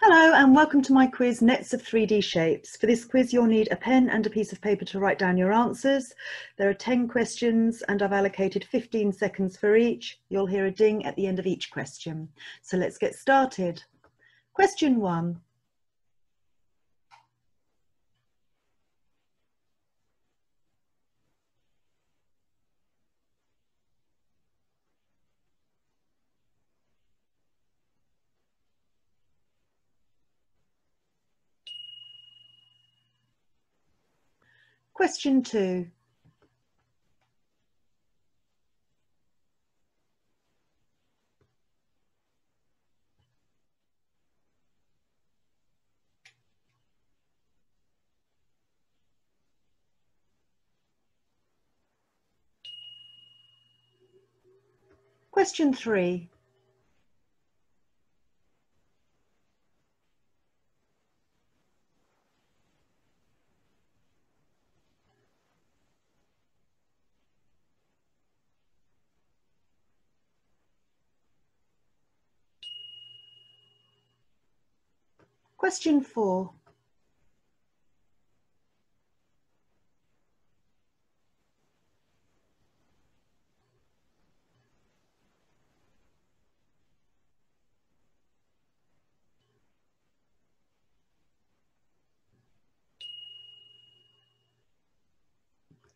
Hello and welcome to my quiz, Nets of 3D Shapes. For this quiz, you'll need a pen and a piece of paper to write down your answers. There are 10 questions and I've allocated 15 seconds for each. You'll hear a ding at the end of each question. So let's get started. Question one. Question two. Question three. Question four.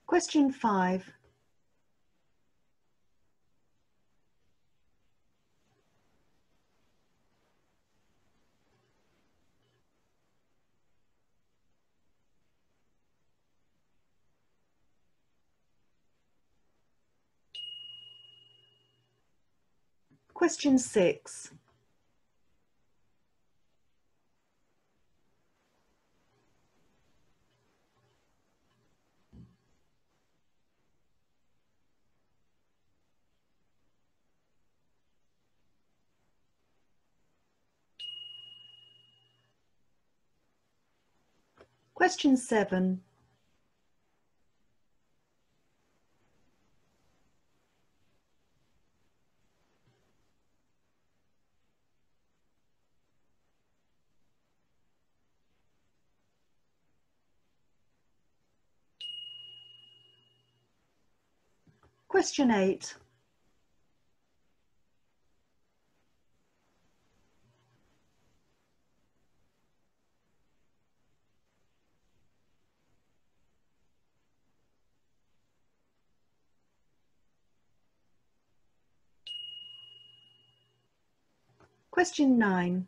Question five. Question six. Question seven. Question eight. Question nine.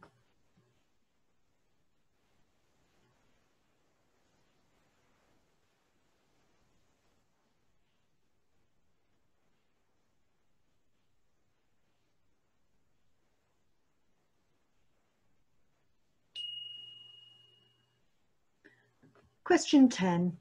Question 10.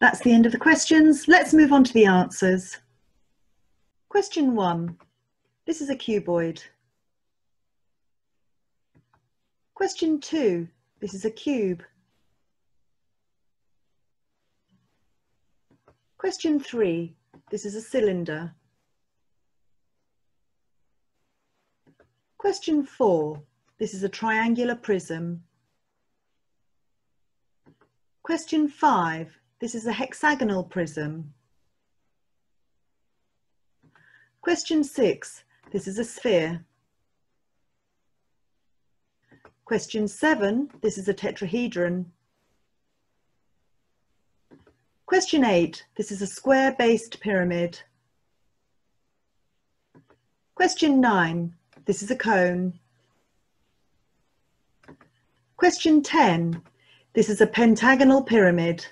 That's the end of the questions. Let's move on to the answers. Question one. This is a cuboid. Question two. This is a cube. Question three. This is a cylinder. Question four. This is a triangular prism. Question five. This is a hexagonal prism. Question six, this is a sphere. Question seven, this is a tetrahedron. Question eight, this is a square-based pyramid. Question nine, this is a cone. Question 10, this is a pentagonal pyramid.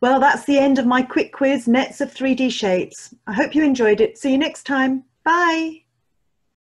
Well, that's the end of my quick quiz, Nets of 3D Shapes. I hope you enjoyed it. See you next time. Bye.